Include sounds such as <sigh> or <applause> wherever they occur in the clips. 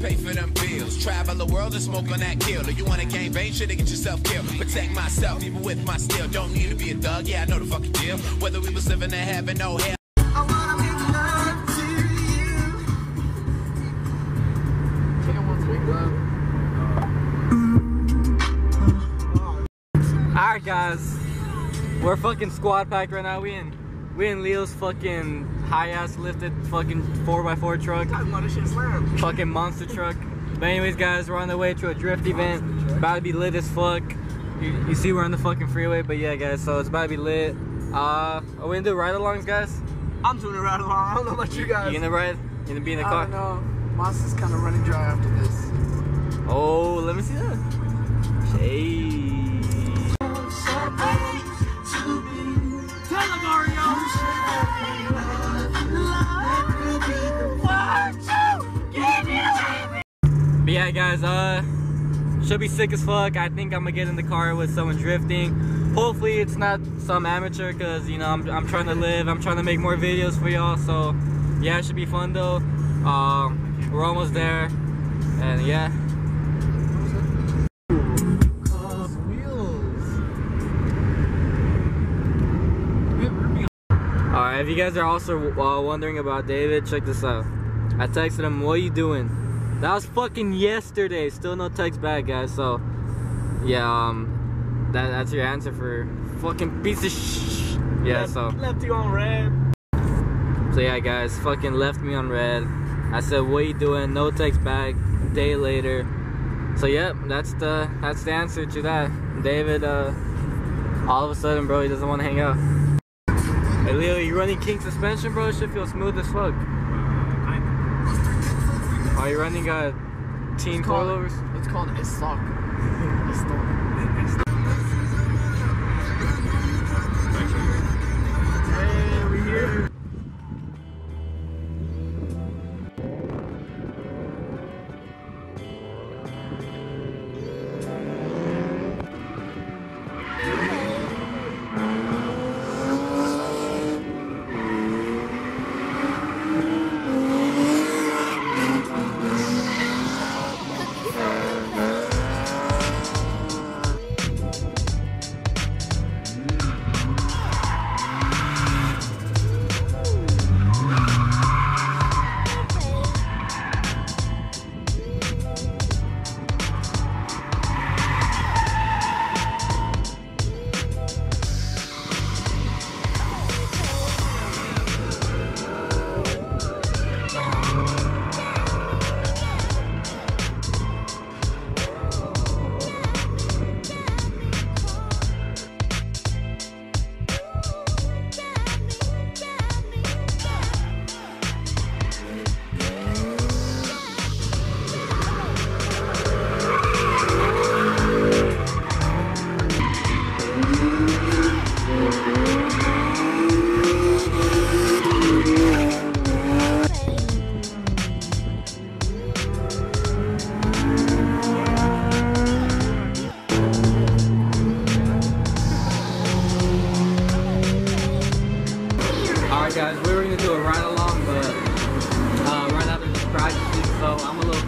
pay for them bills. Travel the world and smoke on that kill. Or you wanna gang bang shit to get yourself killed. Protect myself, even with my steel. Don't need to be a thug, yeah, I know the fucking deal. Whether we was living in heaven, no hell. I wanna make love to you. Chicken wants big love. Alright guys, we're fucking squad pack right now. We in we in Leo's fucking high ass lifted fucking 4x4 truck, Mother shit slam. fucking monster truck. But anyways guys, we're on the way to a drift event. About to be lit as fuck. You, you see we're on the fucking freeway, but yeah guys, so it's about to be lit. Uh, are we gonna do ride alongs guys? I'm doing a ride-along. I don't know about you guys. You gonna ride? You gonna be in the car? I car? don't know. Moss is kind of running dry after this. Oh, let me see that. Hey. But yeah, guys, uh, should be sick as fuck. I think I'm gonna get in the car with someone drifting. Hopefully, it's not some amateur, cause you know I'm I'm trying to live. I'm trying to make more videos for y'all. So yeah, it should be fun though. Um, we're almost there, and yeah. Alright, if you guys are also uh, wondering about David, check this out. I texted him, what are you doing? That was fucking yesterday. Still no text back, guys. So, yeah, um, that, that's your answer for fucking piece of sh. Yeah, left, so. left you on red. So yeah, guys, fucking left me on red. I said, "What you doing?" No text back. Day later. So yep, that's the that's the answer to that. David, uh, all of a sudden, bro, he doesn't want to hang out. Hey Leo, you running King suspension, bro? It should feel smooth as fuck. Are you running a Tein It's called- coilovers? It's called a stock. <laughs>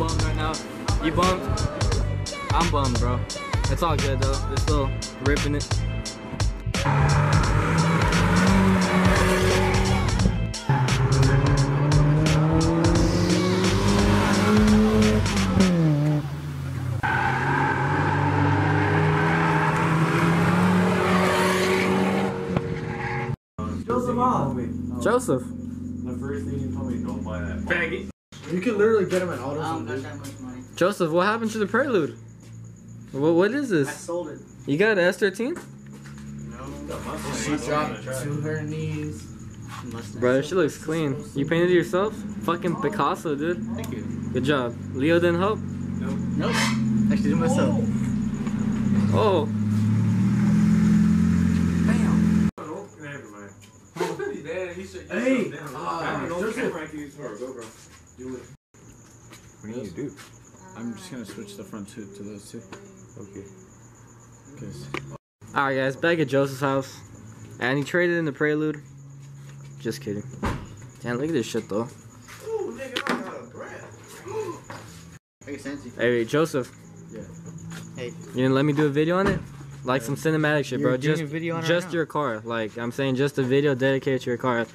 bummed right now. You bummed? I'm bummed, bro. It's all good though. They're still ripping it. Joseph. Joseph. You can literally get them at auto I don't got dude. that much money. Joseph, what happened to the Prelude? What, what is this? I sold it. You got an S13? She dropped to her knees. Mustang. Bro, she looks clean. You painted it yourself? Fucking Picasso, dude. Thank you. Good job. Leo didn't help? Nope. Nope. Actually, did myself. Oh, Bam. Never mind. Hey, uh, Joseph. What do you need to do? I'm just gonna switch the front two to those two. Okay. Cause Alright guys, back at Joseph's house. And he traded in the Prelude. Just kidding. Damn, look at this shit though. Hey, Santi. Hey, Joseph. Yeah. Hey. You didn't let me do a video on it? Like some cinematic shit, You're bro. Just, video on just right your car. Like, I'm saying just a video dedicated to your car.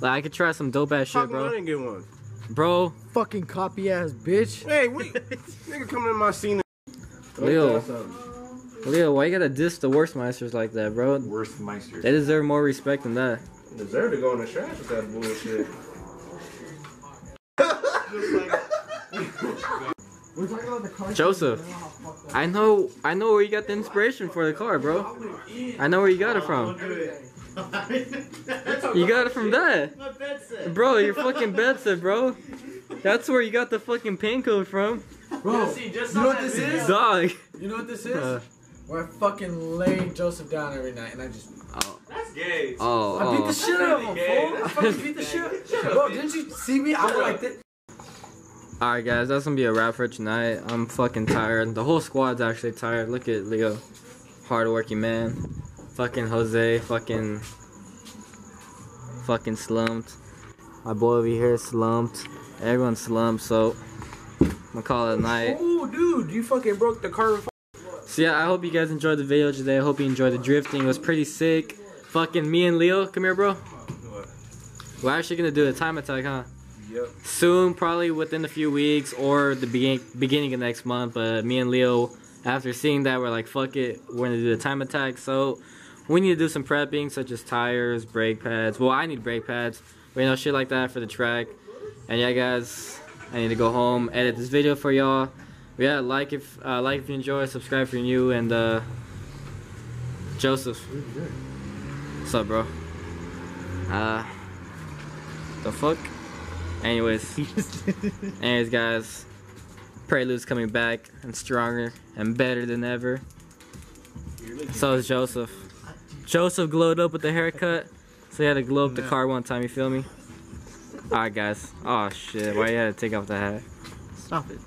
Like, I could try some dope ass How shit, come I bro. didn't get one? Bro, Fucking copy ass bitch. Hey, wait. <laughs> nigga coming in my scene. Leo. Leo, why you gotta diss the Work Meisters like that, bro? Work Meister. They deserve more respect than that. Deserve to go in the trash with that bullshit. We're talking about the car. Joseph. I know, I know where you got the inspiration for the car, bro. I know where you got it from. You got it from that. My bed set. Bro, your fucking bed set, bro. That's where you got the fucking pin code from. Bro, See, just you know what this is? Dog. You know what this is? Uh, Where I fucking lay Joseph down every night and I just. Oh. That's gay. oh, I beat the oh. shit out of him, gay. fool. I fucking beat the shit. Bro, didn't you see me? I was like this. Alright, guys, that's gonna be a wrap for tonight. I'm fucking tired. The whole squad's actually tired. Look at Leo. Hardworking man. Fucking Jose. Fucking. Fucking slumped. My boy over here slumped. Everyone slumped, so. I'm gonna call it a night. Oh, dude, you fucking broke the carbon. So yeah, I hope you guys enjoyed the video today. I hope you enjoyed the drifting. It was pretty sick. Fucking me and Leo, come here, bro. We're actually gonna do a time attack, huh? Yep. Soon, probably within a few weeks or the begin beginning of next month. But me and Leo, after seeing that, we're like, fuck it, we're gonna do the time attack. So we need to do some prepping, such as tires, brake pads. Well, I need brake pads, but you know, shit like that for the track. And yeah, guys, I need to go home, edit this video for y'all. Yeah, like if uh, like if you enjoy, subscribe if you're new, and uh, Joseph, what's up, bro? Uh, the fuck. Anyways, <laughs> anyways, guys, Prelude's coming back and stronger and better than ever. So is Joseph. Joseph glowed up with the haircut, so he had to glow up the car one time. You feel me? All right, guys. Oh shit! Why you had to take off the hat? Stop it.